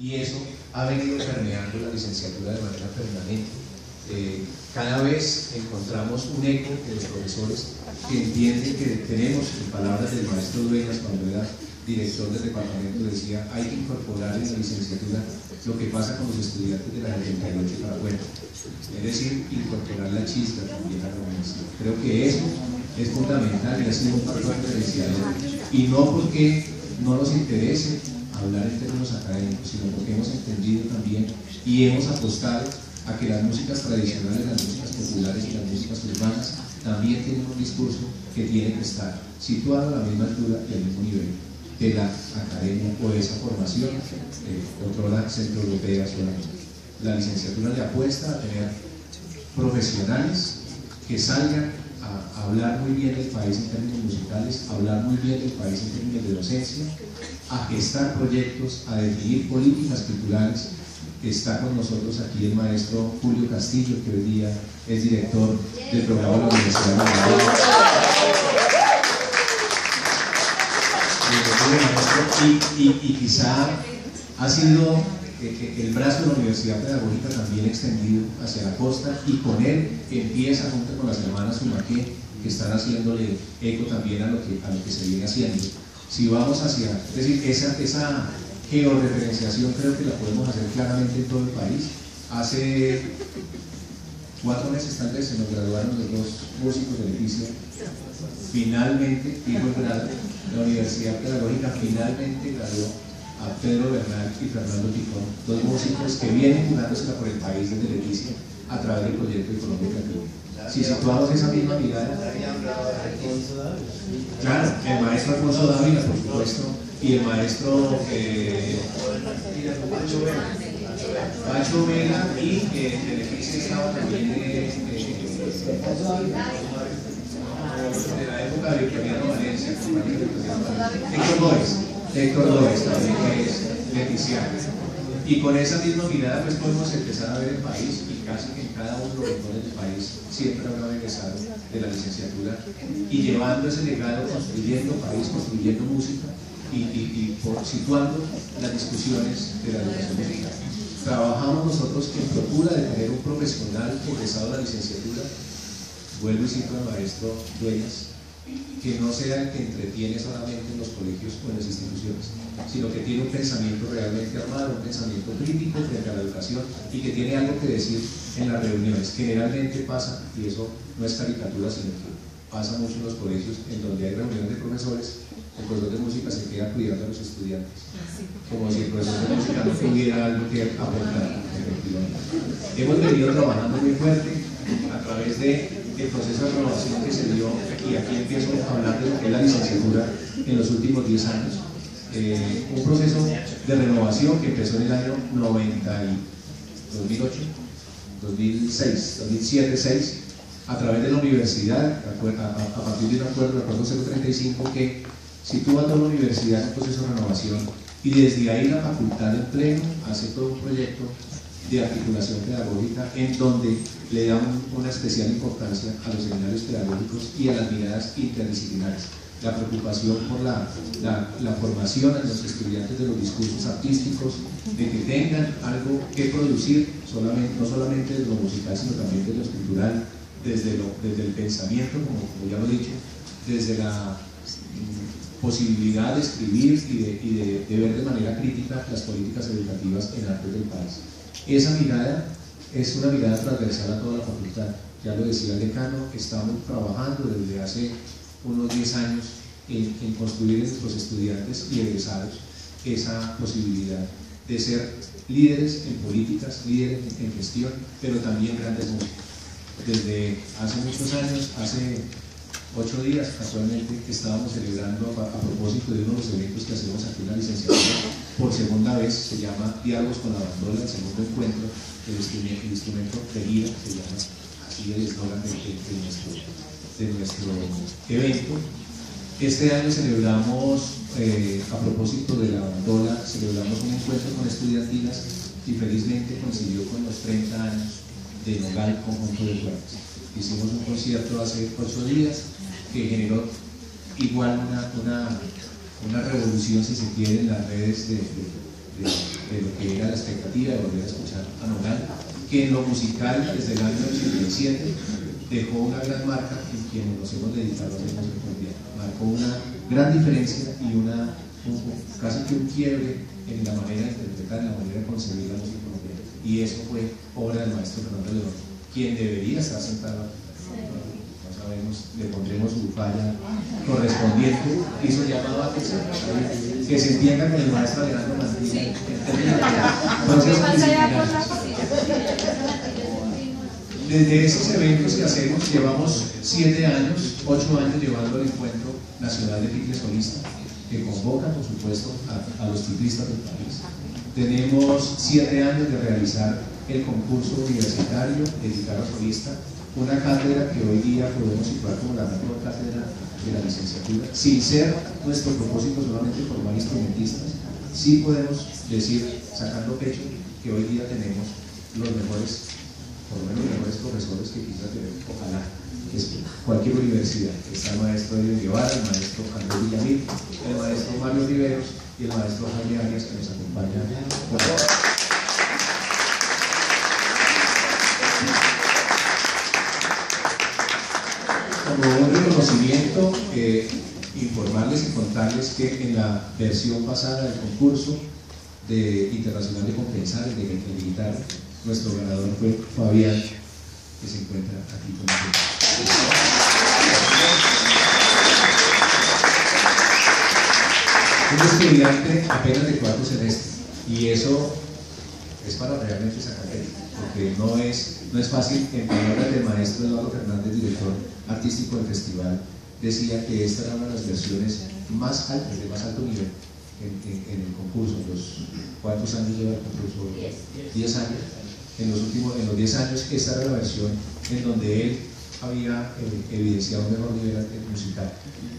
Y eso ha venido permeando la licenciatura de manera permanente. Eh, cada vez encontramos un eco de los profesores que entienden que tenemos, en palabras del maestro Dueñas cuando era director del departamento, decía, hay que incorporar en la licenciatura lo que pasa con los estudiantes de la 78 para afuera. Es decir, incorporar la chispa también a la universidad. Creo que eso es fundamental y ha sido un factor diferenciador. Y no porque no nos interese hablar en términos académicos, sino porque hemos entendido también y hemos apostado a que las músicas tradicionales, las músicas populares y las músicas urbanas también tienen un discurso que tiene que estar situado a la misma altura y al mismo nivel de la academia o de esa formación eh, otra centroeuropea solamente. La licenciatura le apuesta a tener profesionales que salgan a hablar muy bien del país en términos musicales, a hablar muy bien del país en términos de docencia, a gestar proyectos, a definir políticas culturales. Está con nosotros aquí el maestro Julio Castillo, que hoy día es director del programa de la Universidad de Madrid. Y, y, y quizá ha sido el brazo de la Universidad Pedagógica también extendido hacia la costa y con él empieza junto con las hermanas Humaqué que están haciéndole eco también a lo que, a lo que se viene haciendo. Si vamos hacia, es decir, esa, esa georreferenciación creo que la podemos hacer claramente en todo el país. Hace cuatro meses tal vez se nos graduaron los dos músicos de Leticia. Finalmente, dijo el grado, la Universidad Pedagógica finalmente graduó a Pedro Bernal y Fernando Picón, dos músicos que vienen jugándosela por el país desde Leticia a través del proyecto de Colombia Creativa. Si situamos esa misma mirada, claro, el maestro Alfonso Dávila, por supuesto, y el maestro eh, Pacho Vela y eh, de Leticia estaba también eh, de la época de Victoriano Valencia, Héctor Gómez. Héctor López también, que es leticiano. Y con esa misma mirada pues podemos empezar a ver el país y casi que en cada uno de los rincones del país siempre habrá egresado de la licenciatura y llevando ese legado, construyendo país, construyendo música y, por, situando las discusiones de la educación musical. Trabajamos nosotros en procura de tener un profesional egresado de la licenciatura, vuelvo y cito al maestro Dueñas, que no sea el que entretiene solamente en los colegios o en las instituciones, sino que tiene un pensamiento realmente armado, un pensamiento crítico frente a la educación y que tiene algo que decir en las reuniones. Generalmente pasa, y eso no es caricatura, sino que pasa mucho en los colegios, en donde hay reuniones de profesores, el profesor de música se queda cuidando a los estudiantes, como si el profesor de música no tuviera algo que aportar, Hemos venido trabajando muy fuerte a través de el proceso de renovación que se dio, y aquí empiezo a hablar de lo que es la licenciatura en los últimos 10 años, eh, un proceso de renovación que empezó en el año 90 2008, 2006, 2007, 2006, a través de la universidad, a, partir de un acuerdo, el acuerdo 035, que sitúa a toda la universidad en un proceso de renovación y desde ahí la facultad de pleno hace todo un proyecto de articulación pedagógica en donde le dan una especial importancia a los seminarios pedagógicos y a las miradas interdisciplinares. La preocupación por la, la, formación en los estudiantes de los discursos artísticos, de que tengan algo que producir, no solamente de lo musical, sino también de lo escritural, desde, desde el pensamiento, como, ya lo he dicho, desde la mm, posibilidad de escribir y, de, y de, de, ver de manera crítica las políticas educativas en arte del país. Esa mirada es una mirada transversal a toda la facultad. Ya lo decía el decano, estamos trabajando desde hace unos 10 años en, construir en nuestros estudiantes y egresados esa posibilidad de ser líderes en políticas, líderes en, gestión, pero también grandes músicos. Desde hace muchos años, hace ocho días casualmente estábamos celebrando a, propósito de uno de los eventos que hacemos aquí en la licenciatura por segunda vez, se llama Diálogos con la Bandola, el segundo encuentro, el instrumento, el instrumento de se llama así el eslogan de, nuestro, de nuestro evento. Este año celebramos, eh, a propósito de la bandola, celebramos un encuentro con estudiantinas y felizmente coincidió con los 30 años de Nogal Conjunto de Fuertes. Hicimos un concierto hace ocho días, que generó igual una, una, revolución, si se quiere, en las redes de, de, lo que era la expectativa de volver a escuchar a Nogal, que en lo musical desde el año 87 dejó una gran marca en quienes nos hemos dedicado a la música Marcó una gran diferencia y una, casi que un quiebre en la manera de interpretar, en la manera de concebir la música colombiana. Y eso fue obra del maestro Fernando León, quien debería estar sentado le pondremos su falla correspondiente y su llamado a atención, que se entienda con el maestro Alejandro Martínez. Desde esos eventos que hacemos, llevamos siete años, ocho años llevando el encuentro nacional de tigres solistas, que convoca, por supuesto, a, a los ciclistas del país. Tenemos siete años de realizar el concurso universitario de guitarra solista una cátedra que hoy día podemos situar como la mejor cátedra de la licenciatura, sin ser nuestro propósito solamente formar instrumentistas, sí podemos decir, sacando pecho, que hoy día tenemos los mejores, por lo menos los mejores profesores que quisiera tener, ojalá, es cualquier universidad. Está el maestro Edwin Guevara, el maestro Andrés Villamil, el maestro Mario Riveros y el maestro Javier Arias que nos acompañan. Como un reconocimiento, eh, informarles y contarles que en la versión pasada del concurso de Internacional de Compensar, de, de guitarra, nuestro ganador fue Fabián, que se encuentra aquí con nosotros. Un estudiante apenas de cuatro semestres y eso es para realmente sacar porque no es, no es fácil, en palabras del maestro Eduardo Fernández, director artístico del festival, decía que esta era una de las versiones más altas, de más alto nivel en, el concurso. Los, ¿Cuántos años lleva el concurso? Diez años. En los últimos, en los 10 años, esta era la versión en donde él había eh, evidenciado un mejor nivel musical.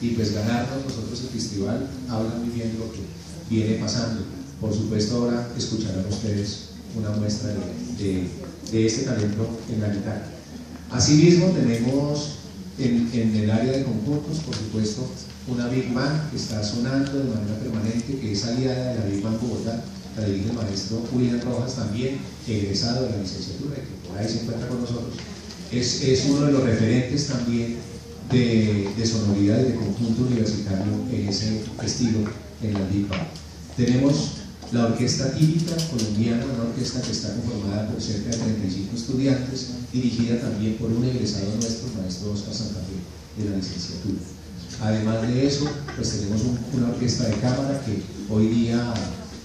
Y pues ganarnos nosotros el festival habla muy bien de lo que viene pasando. Por supuesto ahora escucharán ustedes una muestra de, de, este talento en la guitarra. Asimismo tenemos en, el área de conjuntos, por supuesto, una Big que está sonando de manera permanente, que es aliada de la Big Band Bogotá, la dirige el maestro William Rojas, también egresado de la licenciatura, que por ahí se encuentra con nosotros. Es, uno de los referentes también de, de sonoridades de conjunto universitario en ese estilo en la Big. Tenemos la orquesta típica colombiana, una orquesta que está conformada por cerca de 35 estudiantes, dirigida también por un egresado nuestro, maestro Oscar Santafe, de la licenciatura. Además de eso, pues tenemos una orquesta de cámara que hoy día,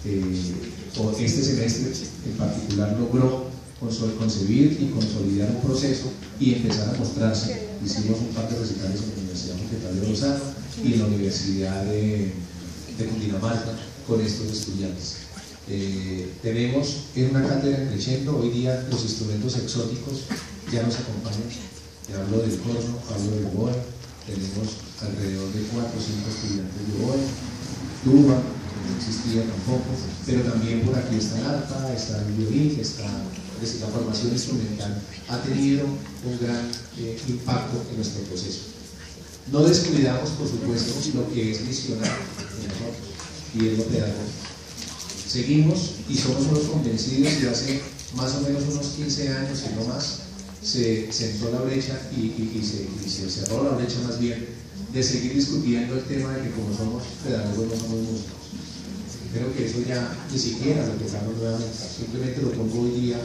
eh, o este semestre en particular, logró concebir y consolidar un proceso y empezar a mostrarse. Hicimos un par de recitales en la Universidad Montevideo de Lozano y en la Universidad de Cundinamarca con estos estudiantes. Eh, tenemos en una cátedra creciendo, hoy día los instrumentos exóticos ya nos acompañan. hablo del corno, hablo del boe, tenemos alrededor de 4 o 5 estudiantes de boe, tuba, que no existía tampoco, pero también por aquí está el arpa, está el violín, está la formación instrumental, ha tenido un gran eh, impacto en nuestro proceso. No descuidamos, por supuesto, lo que es misionar en nosotros y es lo pedagógico. Seguimos y somos unos convencidos y hace más o menos unos 15 años, y no más, se sentó la brecha y, se, cerró la brecha más bien de seguir discutiendo el tema de que como somos pedagogos no somos músicos. Creo que eso ya ni siquiera lo empezamos nuevamente, simplemente lo pongo hoy día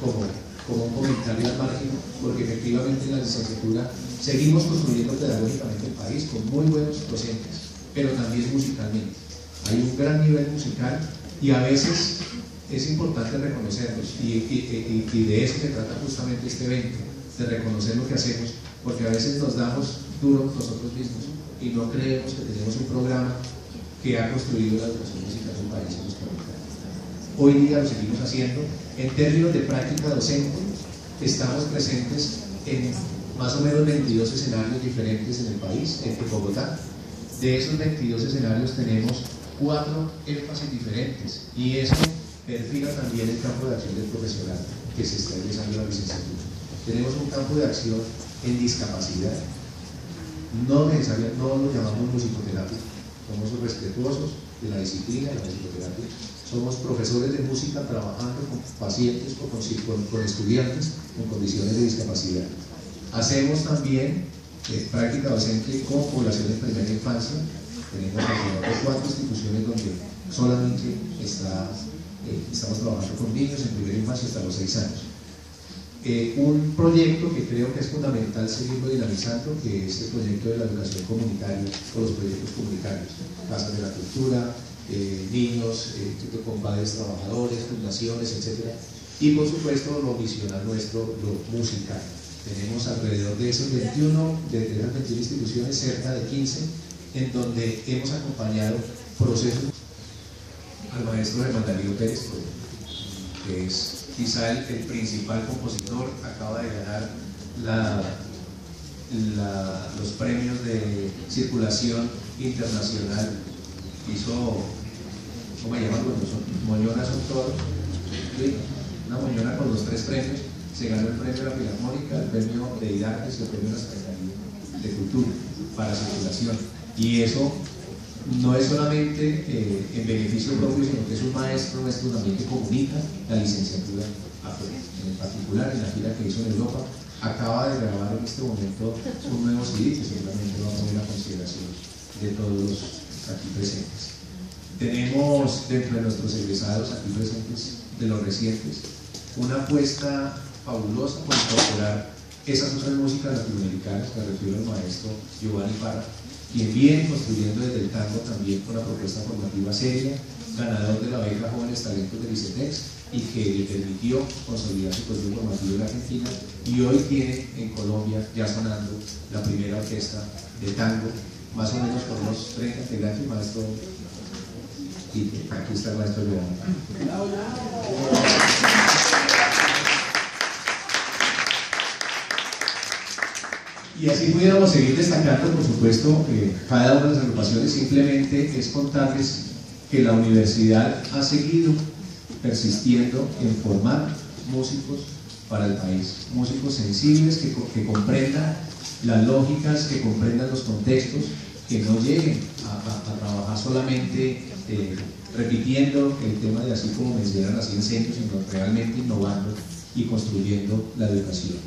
como, como un comentario al margen, porque efectivamente en la licenciatura seguimos construyendo pedagógicamente el país con muy buenos docentes, pero también musicalmente hay un gran nivel musical y a veces es importante reconocerlos y, de eso se trata justamente este evento, de reconocer lo que hacemos, porque a veces nos damos duro nosotros mismos y no creemos que tenemos un programa que ha construido la educación musical del país en nuestra Hoy día lo seguimos haciendo. En términos de práctica docente, estamos presentes en más o menos 22 escenarios diferentes en el país, en Bogotá. De esos 22 escenarios tenemos cuatro énfasis diferentes y eso perfila también el campo de acción del profesional que se está realizando la licenciatura. Tenemos un campo de acción en discapacidad, no necesariamente, no lo llamamos musicoterapia, somos respetuosos de la disciplina de la musicoterapia. Somos profesores de música trabajando con pacientes con, estudiantes con condiciones de discapacidad. Hacemos también eh, práctica docente con población de primera infancia. Tenemos cuatro instituciones donde solamente eh, estamos trabajando con niños en primera infancia hasta los seis años. Eh, un proyecto que creo que es fundamental seguirlo dinamizando, que es el proyecto de la educación comunitaria o los proyectos comunitarios, Casas de la Cultura, eh, niños eh, con padres trabajadores, fundaciones, etc. Y por supuesto lo misional nuestro, lo musical. Tenemos alrededor de esos 21, de esas 21 instituciones, cerca de 15, en donde hemos acompañado procesos al maestro de Darío Pérez, que es quizá el, principal compositor, acaba de ganar los premios de circulación internacional. Hizo, ¿cómo llaman? Moñonas son todos. Una moñona con los tres premios. Se ganó el premio de la Filarmónica, el premio de Idartes y el premio de la Secretaría de Cultura para circulación. Y eso no es solamente eh, en beneficio propio, sino que es un maestro nuestro también que comunica la licenciatura En particular, en la gira que hizo en Europa, acaba de grabar en este momento un nuevo CD que seguramente va a poner a consideración de todos los aquí presentes. Tenemos dentro de nuestros egresados aquí presentes, de los recientes, una apuesta fabulosa por incorporar esas otras músicas latinoamericanas que refiero al maestro Giovanni Parra, quien viene construyendo desde el tango también con una propuesta formativa seria, ganador de la beca Jóvenes Talentos de ICETEX y que le permitió consolidar su proceso formativo en Argentina y hoy tiene en Colombia ya sonando la primera orquesta de tango, más o menos por unos 30 integrantes, maestro y aquí está el maestro León. Y así pudiéramos seguir destacando, por supuesto, cada una de las agrupaciones, simplemente es contarles que la universidad ha seguido persistiendo en formar músicos para el país, músicos sensibles que, comprendan las lógicas, que comprendan los contextos, que no lleguen a, trabajar solamente eh, repitiendo el tema de así como mencionan así en centros, sino realmente innovando y construyendo la educación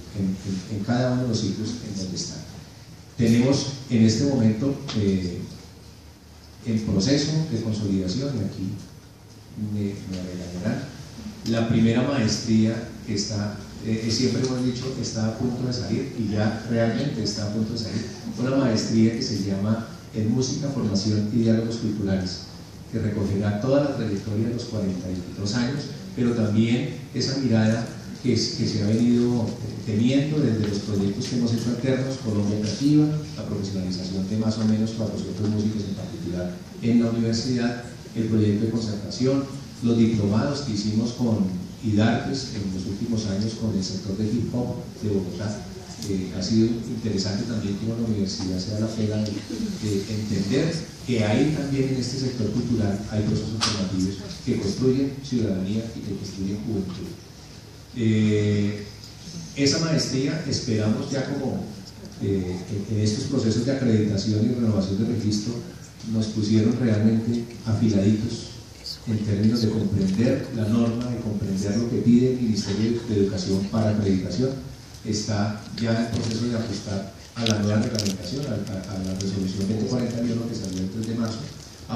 en, cada uno de los sitios en donde están. Tenemos en este momento eh, el proceso de consolidación, y aquí me, me la primera maestría que está, eh, siempre hemos dicho está a punto de salir y ya realmente está a punto de salir, una maestría que se llama en Música, Formación y Diálogos Culturales, que recogerá toda la trayectoria de los 42 años, pero también esa mirada que, se ha venido teniendo desde los proyectos que hemos hecho alternos, Colombia Creativa, la profesionalización de más o menos 400 músicos en particular en la universidad, el proyecto de concertación, los diplomados que hicimos con IDARTES en los últimos años con el sector de hip hop de Bogotá. ha sido interesante también que la universidad sea la pega de, entender que hay también en este sector cultural hay procesos formativos que construyen ciudadanía y que construyen juventud. Eh, esa maestría esperamos ya como eh, en estos procesos de acreditación y renovación de registro nos pusieron realmente afiladitos en términos de comprender la norma, de comprender lo que pide el Ministerio de Educación para acreditación. Está ya en proceso de ajustar a la nueva reglamentación, a, la resolución 2041 que salió el 3 de marzo,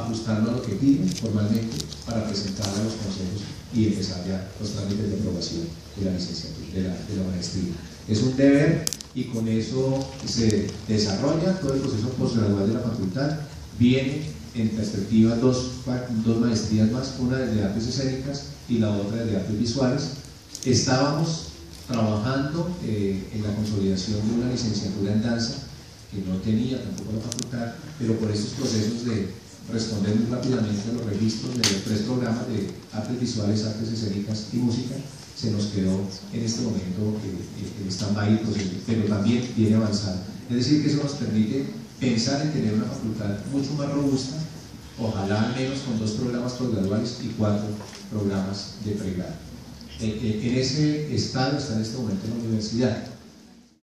ajustarlo a lo que piden formalmente para presentarla a los consejos y empezar ya los trámites de aprobación de la licenciatura, de la, de la maestría. Es un deber y con eso se desarrolla todo el proceso postgradual de la facultad. Viene en perspectiva dos, dos maestrías más, una de artes escénicas y la otra de artes visuales. Estábamos trabajando eh, en la consolidación de una licenciatura en danza que no tenía tampoco la facultad, pero por estos procesos de responder muy rápidamente a los registros de tres programas de artes visuales, artes escénicas y música, se nos quedó en este momento eh, en stand-by, pero también viene avanzando. Es decir, que eso nos permite pensar en tener una facultad mucho más robusta, ojalá al menos con dos programas postgraduales y cuatro programas de pregrado. En ese estado está en este momento la universidad